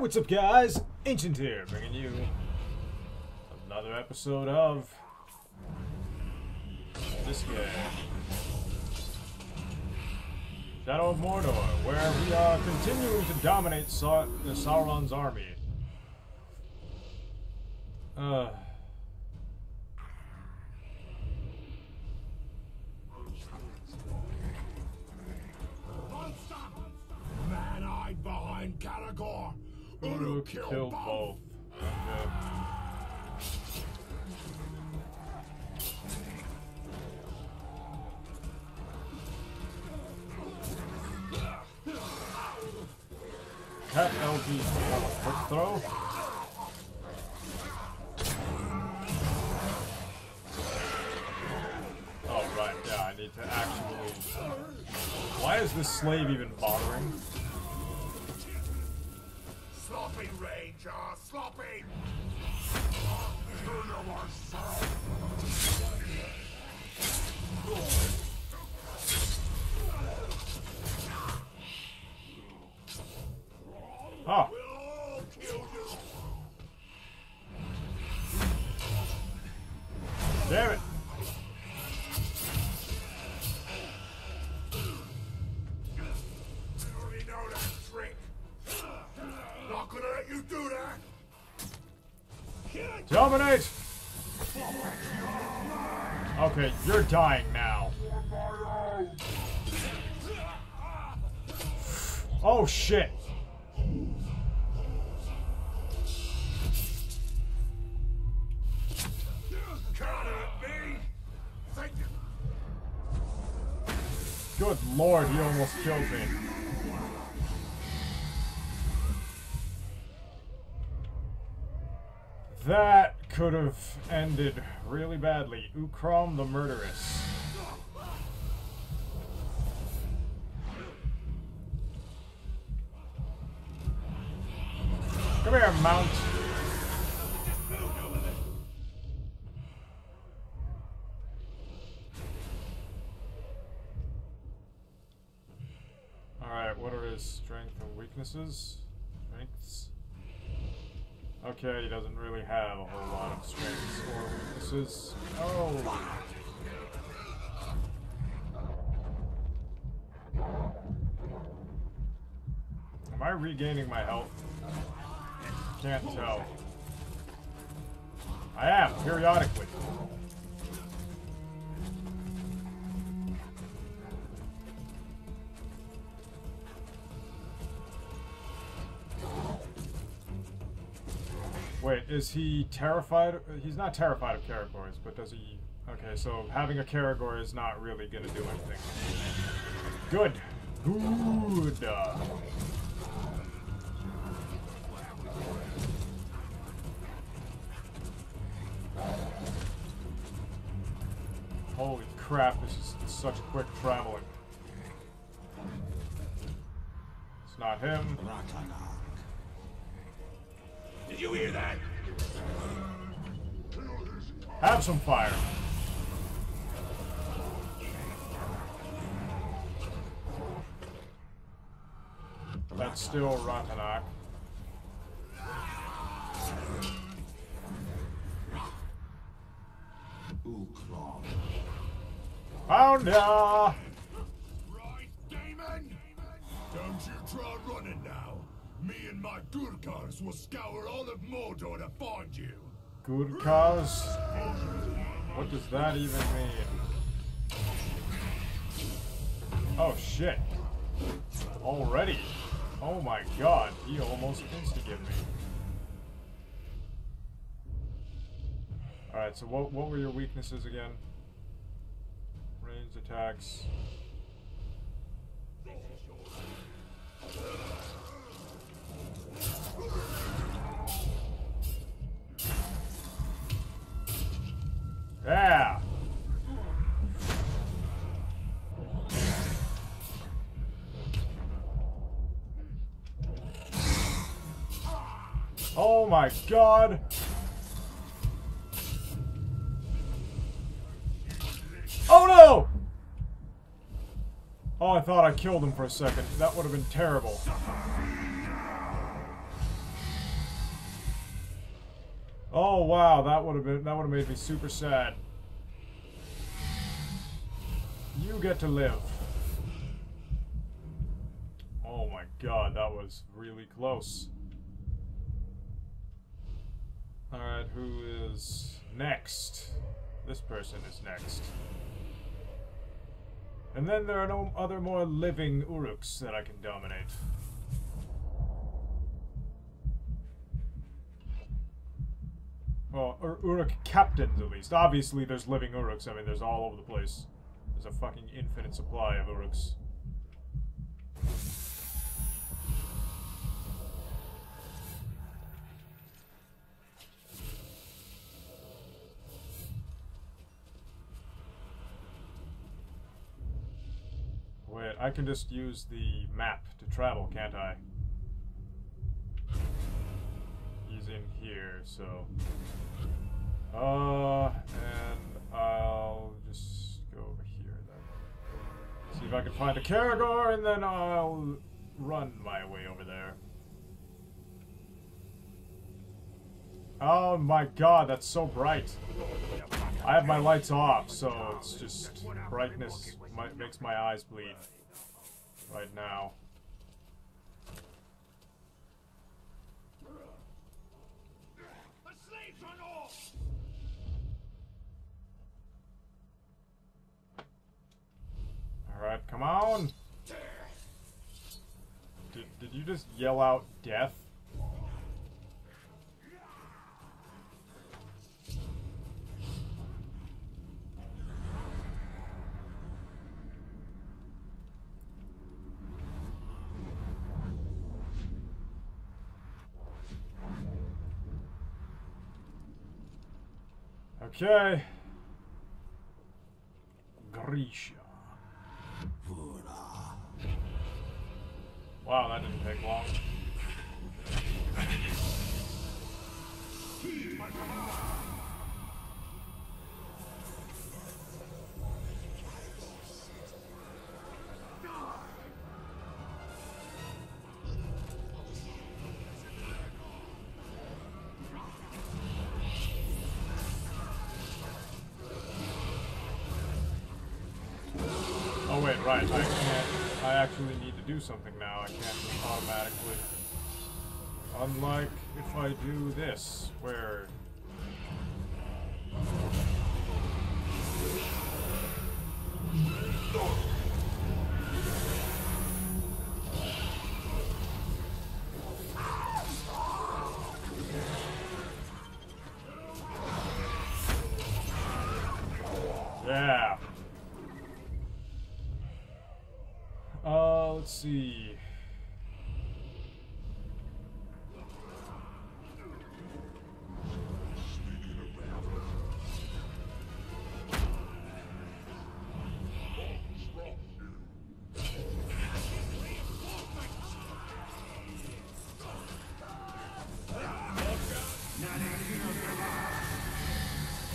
what's up guys? Ancient here, bringing you another episode of this game. Shadow of Mordor, where we are continuing to dominate Sa Sauron's army. Uh... Behind Caragor. Uru kill, killed both. both? Okay. Cat LG quick throw. Oh right, yeah, I need to actually. Why is this slave even bothering? You do that. Dominate! Okay, you're dying now. Oh shit! Good lord, you almost killed me. That could have ended really badly. Ukram the murderess. Come here, Mount. Alright, what are his strengths and weaknesses? Strengths? Okay, he doesn't really have a whole lot of strengths or weaknesses. Oh! Am I regaining my health? Can't tell. I am, periodically. Wait, is he terrified? He's not terrified of Caragors, but does he... Okay, so having a Caragor is not really gonna do anything. Good. Good. Holy crap, this is such quick traveling. It's not him. Did you hear that? Have some fire. That's still Ratanak. Ukram. Found ya! Right, Damon? Don't you try. Me and my Gurkhas will scour all of Mordor to find you. Cause? What does that even mean? Oh shit. Already? Oh my god, he almost insta-gave me. Alright, so what, what were your weaknesses again? Ranged attacks. Oh my god! Oh no! Oh, I thought I killed him for a second. That would have been terrible. Oh wow, that would have been that would have made me super sad. You get to live. Oh my god, that was really close. Alright, who is next? This person is next. And then there are no other more living Uruks that I can dominate. Well, Ur Uruk captains at least. Obviously there's living Uruks. I mean, there's all over the place. There's a fucking infinite supply of Uruks. Wait, I can just use the map to travel, can't I? He's in here, so... Uh, and I'll just go over here then. See if I can find a Caragor, and then I'll run my way over there. Oh my god, that's so bright. I have my lights off, so it's just brightness makes my eyes bleed right now. Alright, come on! Did, did you just yell out death? Okay. Grisha. Wow, that didn't take long. Right, I can't, I actually need to do something now, I can't just automatically. Unlike if I do this, where...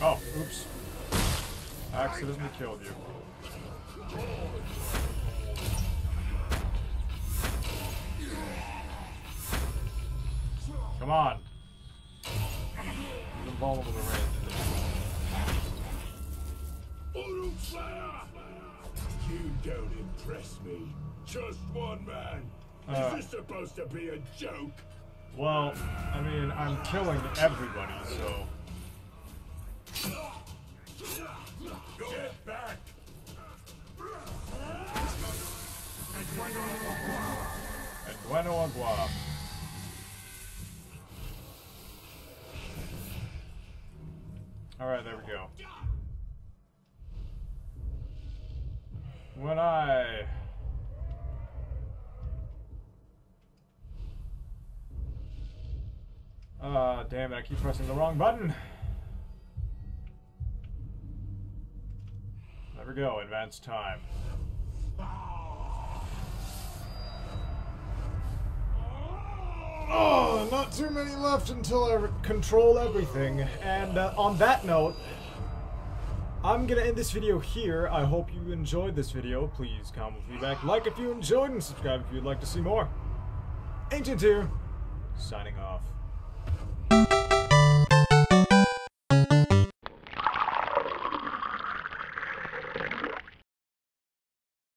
Oh, oops. Accidentally killed you. Come on. He's invulnerable to range. You don't impress me. Just one man. Uh. Is this supposed to be a joke? Well, I mean, I'm killing everybody, so... At Bueno Agua. Alright, there we go. When I... Ah, damn it, I keep pressing the wrong button. There we go, advanced time. Oh, not too many left until I control everything. And uh, on that note, I'm gonna end this video here. I hope you enjoyed this video. Please comment feedback, like if you enjoyed, and subscribe if you'd like to see more. Ancient here, signing off.